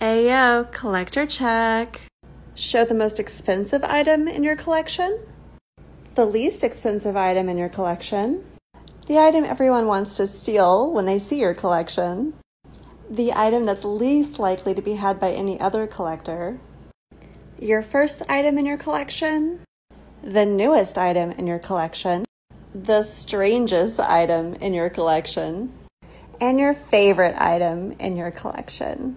Ayo, collector check. Show the most expensive item in your collection, the least expensive item in your collection, the item everyone wants to steal when they see your collection, the item that's least likely to be had by any other collector, your first item in your collection, the newest item in your collection, the strangest item in your collection, and your favorite item in your collection.